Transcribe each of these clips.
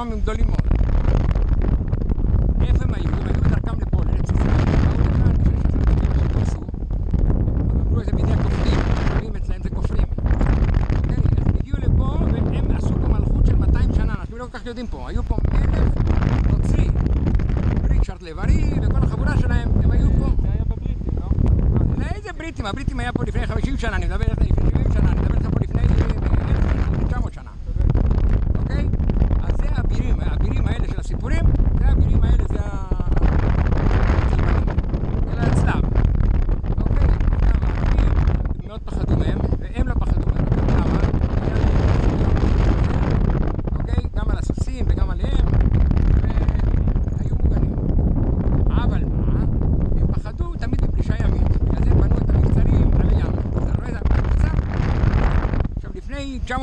ברומים גדולים מאוד. איפה הם היו? הם היו בדרכם לפה, לארץ ישראל. אמרו זה בידי הכופרים, הכופרים אצלהם זה כופרים. אוקיי, אז הגיעו לפה והם עשו פה מלכות של 200 שנה, אנחנו לא כל כך יודעים פה. היו פה מלך נוצרי, ריקשרד לב-ארי וכל החבורה שלהם, הם היו פה. זה היה בבריטים, לא? איזה בריטים? הבריטים היה פה לפני 50 שנה, אני מדבר לפני 70 שנה.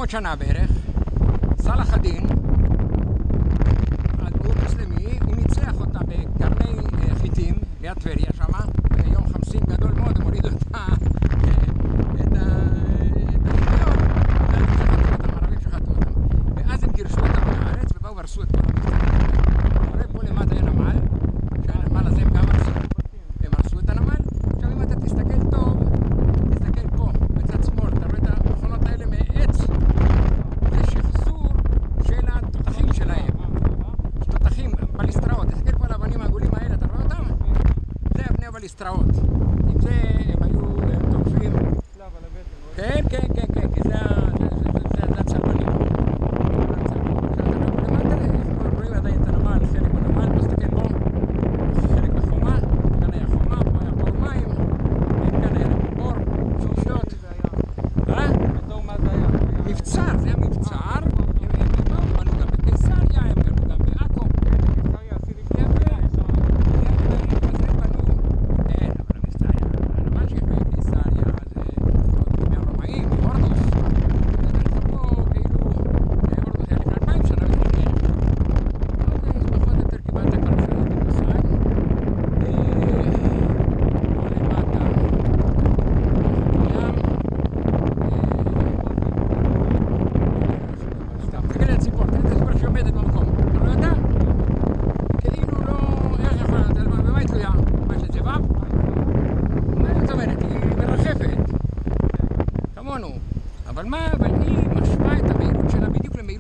שנה בערך, סלאח א-דין, out.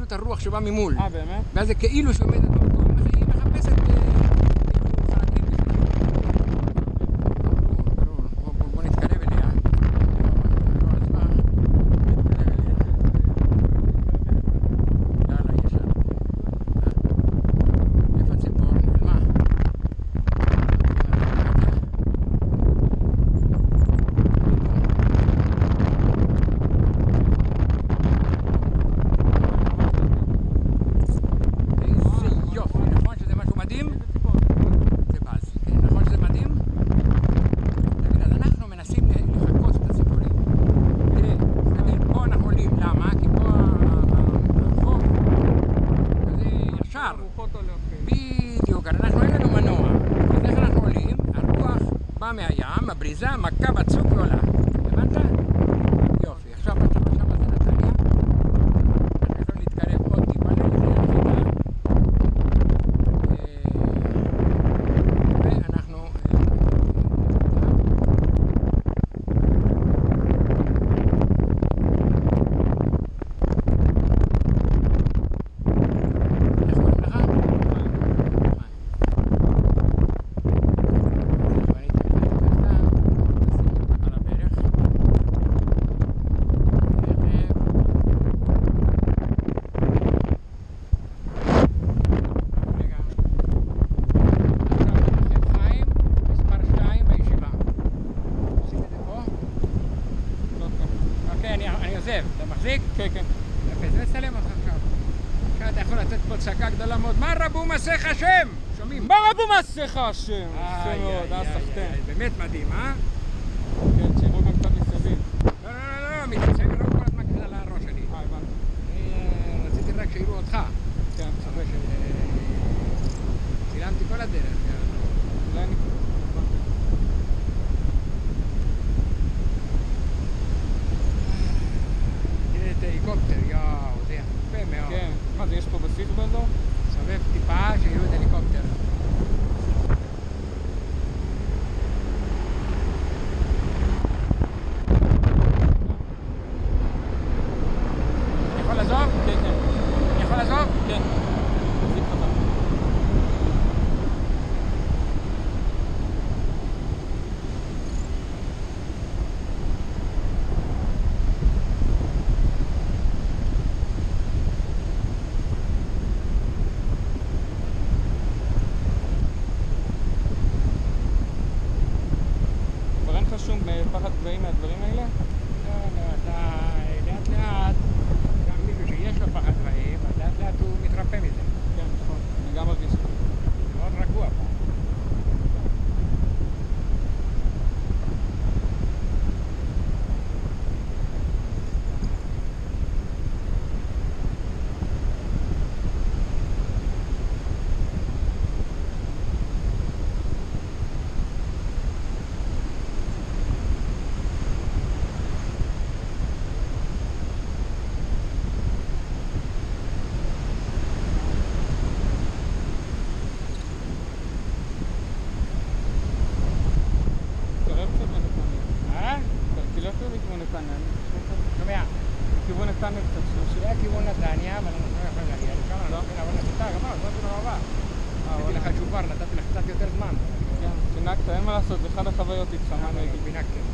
את הרוח שבאה ממול. אה, באמת? ואז זה כאילו שעומדת מהים, הבריזה מכה בצוק ועולה. לא הבנת? מסך השם! שומעים? ברבו מסך השם! יפה מאוד, אה סחטיין. באמת מדהים, אה? כן, שיראו גם קצת מסביב. לא, לא, לא, לא, מתעסק לא כל הזמן כזה על הראש שלי. אה, הבנתי. אה, רציתי רק שיראו אותך. כן, בסופו של... אה, צילמתי כל הדרך. אה. אולי אני... עזוב, כן, כן. אני יכול לעזוב? כן. אה, פחד גבהים מהדברים האלה? צ'ופר, נתתי לך קצת יותר זמן. כן, פינקת, אין מה לעשות, זה אחד החוויות איתך, מה אני אגיד? פינקתם.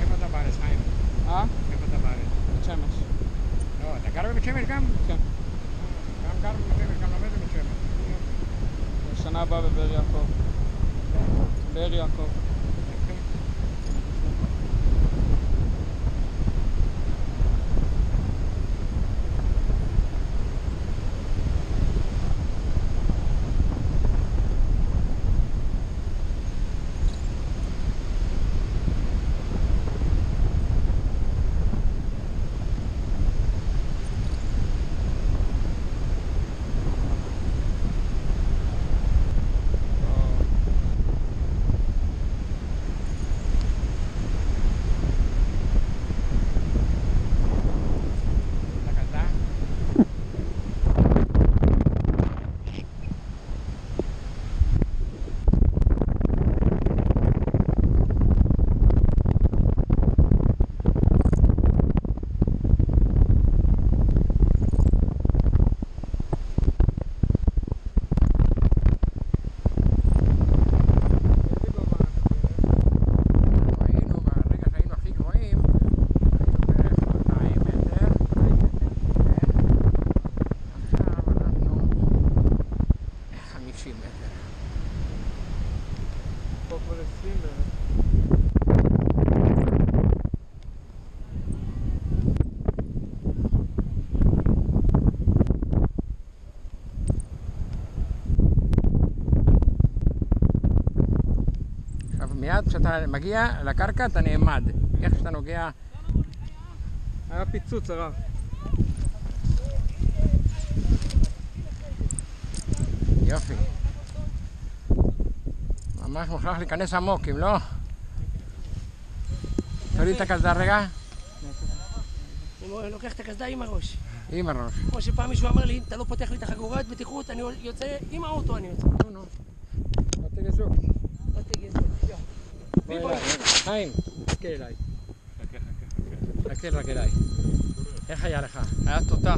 איפה אתה בארץ, חיים? אה? איפה אתה בארץ? בית שמש. לא, אתה גר בבית שמש גם? כן. גם גר בבית שמש, גם לומד בבית שמש. בשנה הבאה בבאר יעקב. באר יעקב. אתה קטן? איזה גובה אנחנו בערך? היינו, ברגע שהיינו הכי גבוהים, היינו בערך 200 מטר. כן. עכשיו אנחנו 50 מטר. פה כבר 20 בערך. עכשיו מיד כשאתה מגיע לקרקע אתה נעמד. איך שאתה נוגע, היה פיצוץ הרב. יופי. ממש מוכרח להיכנס עמוק, אם לא... תוריד את הקסדה רגע, אני לוקח את הקסדה עם הראש. עם הראש. כמו שפעם מישהו אמר לי, אתה לא פותח לי את החגורת בטיחות, אני יוצא עם האוטו, אני יוצא. נו, נו. לא תגזוק. לא תגיד, יו. בוא אליי. חיים, תסתכל אליי. תסתכל רק אליי. איך היה לך? היה תותח.